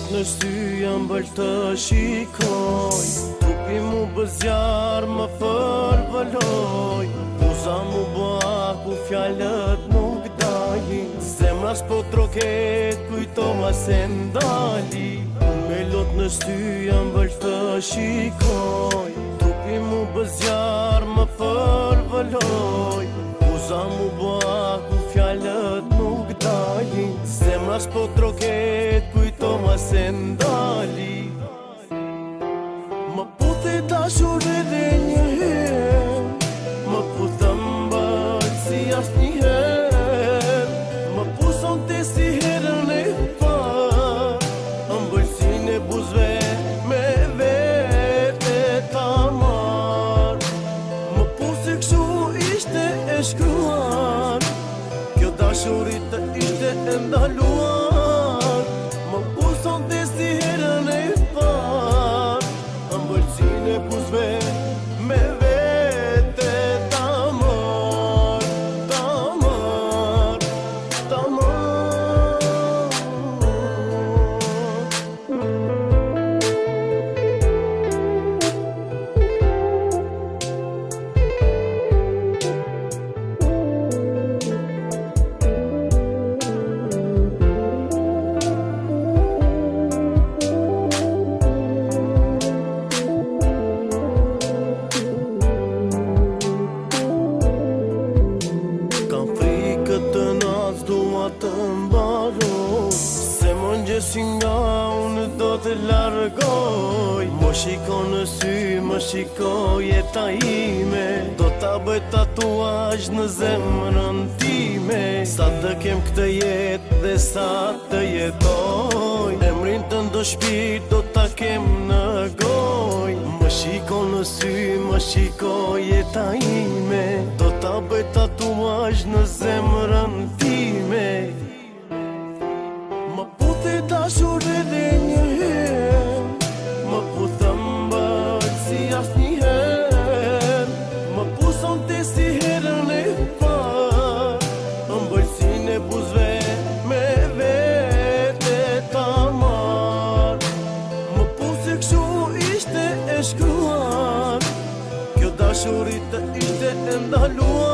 sot në sy jam bëll të shikoj Tupi mu bëzjar më përvëlloj Uza mu bëa ku fjallët mu gdaji Zemra s'po troket kujto ma se ndali Me lot në sy jam bëll të shikoj Tupi mu bëzjar më përvëlloj Uza mu bëa ku fjallët mu gdaji Zemra s'po troket kujto ma se ndali se ndali Më putë i dashur edhe një Më putë të si ashtë një Më puson të si herë në e pa Më mbërësin e buzve me vete ta marë Më putë këshu ishte e shkruar Kjo dashurit të ishte e ndalu tempos vem. Si nga unë do të largoj Më shiko në sy, më shiko jeta ime Do t'a bëj tatuaj në zemrën time Sa të kem këtë jet dhe sa të jetoj Emrin të shpirë do t'a kem në goj Më shiko në sy, më shiko jeta ime Do t'a bëj tatuaj në zemrën të dashur edhe një herë Më po thëmë bërë si asë një herë Më po sonë të si herë në e hupa Më bërë si buzve me vete ta marë Më po se këshu ishte e shkruar Kjo dashurit të ishte e ndaluar